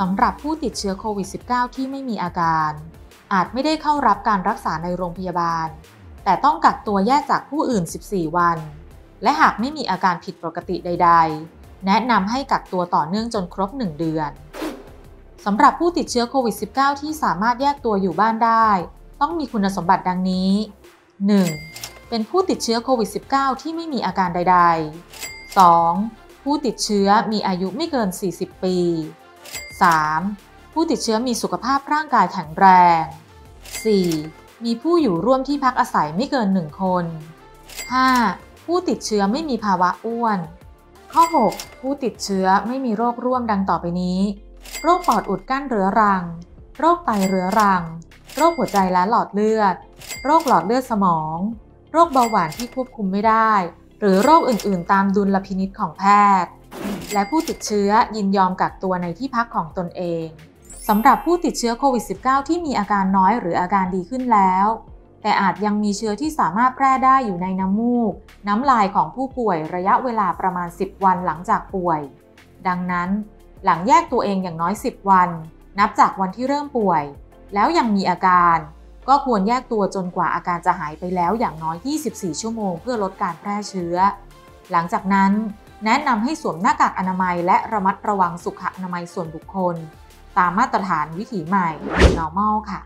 สำหรับผู้ติดเชื้อโควิด -19 ที่ไม่มีอาการ อาจไม่ได้เข้ารับการรักษาในโรงพยาบาล แต่ต้องกักตัวแยกจากผู้อื่น 14 วัน และหากไม่มีอาการผิดปกติใด ๆ แนะนำให้กักตัวต่อเนื่องจนครบ 1 เดือนสำหรับผู้ติดเชื้อโควิด -19 ที่สามารถแยกตัวอยู่บ้านได้ ต้องมีคุณสมบัติดังนี้ 1. เป็นผู้ติดเชื้อโควิด -19 ที่ไม่มีอาการใด ๆ 2. ผู้ติดเชื้อมีอายุไม่เกิน 40 ปี 3. ผู้ติดเชื้อมีสุขภาพร่างกายแข็งแรง 4. มีผู้อยู่ร่วมที่พักอาศัยไม่เกิน 1 คน 5. ผู้ติดเชื้อไม่มีภาวะอ้วน ข้อ 6. ผู้ติดเชื้อไม่มีโรคร่วมดังต่อไปนี้ โรคปอดอุดกั้นเรื้อรัง โรคไตเรื้อรัง โรคหัวใจและหลอดเลือด โรคหลอดเลือดสมอง โรคเบาหวานที่ควบคุมไม่ได้ หรือโรคอื่น ๆ ตามดุลพินิษของแพทย์ และผู้ติดเชื้อยินยอมกักตัวในที่พักของตนเองสำหรับผู้ติดเชื้อโควิด -19 ที่มีอาการน้อยหรืออาการดีขึ้นแล้ว แต่อาจยังมีเชื้อที่สามารถแพร่ได้อยู่ในน้ำมูก น้ำลายของผู้ป่วยระยะเวลาประมาณ 10 วันหลังจากป่วย ดังนั้น หลังแยกตัวเองอย่างน้อย 10 วัน นับจากวันที่เริ่มป่วย แล้วยังมีอาการ ก็ควรแยกตัวจนกว่าอาการจะหายไปแล้วอย่างน้อย 24 ชั่วโมง เพื่อลดการแพร่เชื้อ หลังจากนั้น แนะนำให้สวมหน้ากากอนามัย และระมัดระวังสุขอนามัยส่วนบุคคล ตามมาตรฐานวิถีใหม่ Normal ค่ะ